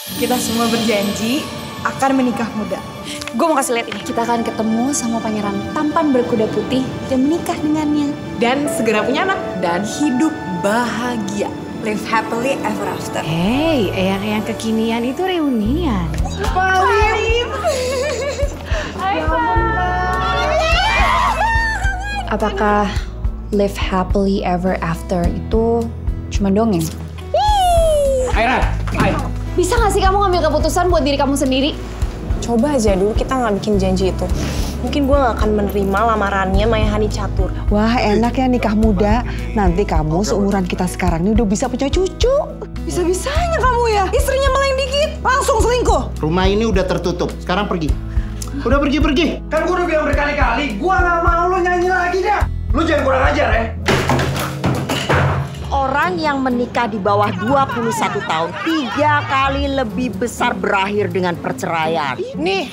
Kita semua berjanji akan menikah muda. Gue mau kasih lihat ini. Kita akan ketemu sama pangeran tampan berkuda putih dan menikah dengannya. Dan segera punya anak. Dan hidup bahagia. Live happily ever after. Hey, eyang-eyang kekinian itu reunian. Apakah live happily ever after itu cuma dongeng? Aira, ayo. Bisa gak sih kamu ngambil keputusan buat diri kamu sendiri? Coba aja dulu kita nggak bikin janji itu. Mungkin gue nggak akan menerima lamarannya Mayahani Catur. Wah enak ya nikah muda. Nanti kamu seumuran kita sekarang ini udah bisa punya cucu. Bisa-bisanya kamu ya, istrinya malah yang dikit, langsung selingkuh. Rumah ini udah tertutup. Sekarang pergi. Udah pergi pergi. Kan gue udah bilang berkali-kali, gue gak mau lo nyanyi Orang yang menikah di bawah 21 tahun tiga kali lebih besar berakhir dengan perceraian. Nih,